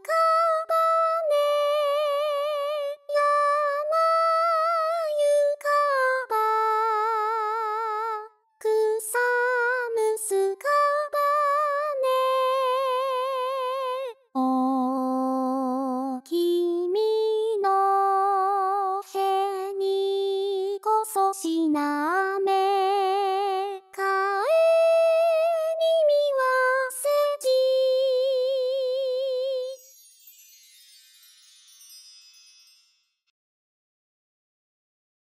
かばね山ゆかば草むすかばねお君のへにこそしなめ。